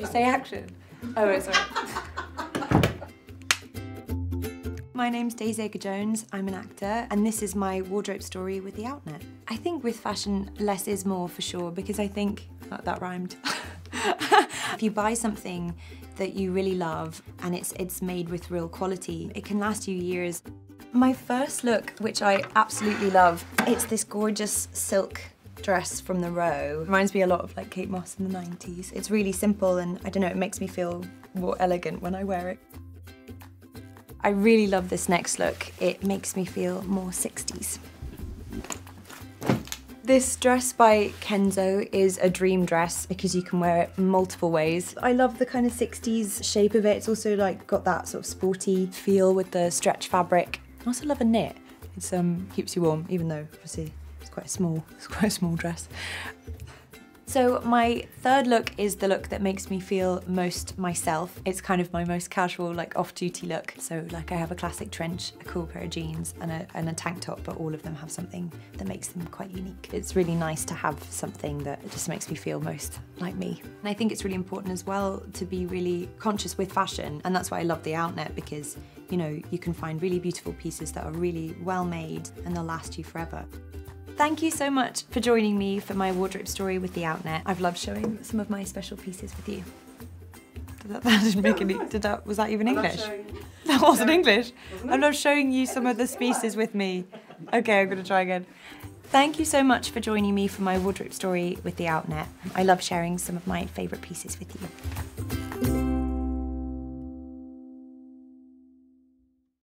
you say action? Oh, sorry. My name's Daisy Edgar-Jones, I'm an actor, and this is my wardrobe story with The Outnet. I think with fashion, less is more for sure, because I think, oh, that rhymed. if you buy something that you really love and it's, it's made with real quality, it can last you years. My first look, which I absolutely love, it's this gorgeous silk dress from The Row. Reminds me a lot of like Kate Moss in the 90s. It's really simple and I don't know, it makes me feel more elegant when I wear it. I really love this next look. It makes me feel more 60s. This dress by Kenzo is a dream dress because you can wear it multiple ways. I love the kind of 60s shape of it. It's also like got that sort of sporty feel with the stretch fabric. I also love a knit. It um, keeps you warm, even though obviously it's quite a small, it's quite a small dress. So my third look is the look that makes me feel most myself. It's kind of my most casual, like off-duty look. So like I have a classic trench, a cool pair of jeans and a, and a tank top, but all of them have something that makes them quite unique. It's really nice to have something that just makes me feel most like me. And I think it's really important as well to be really conscious with fashion. And that's why I love the Outnet because, you know, you can find really beautiful pieces that are really well made and they'll last you forever. Thank you so much for joining me for my wardrobe story with the Outnet. I've loved showing some of my special pieces with you. That, that didn't make any, did that, was that even English? That wasn't English. I love showing you some of the pieces with me. Okay, I'm gonna try again. Thank you so much for joining me for my wardrobe story with the Outnet. I love sharing some of my favourite pieces with you.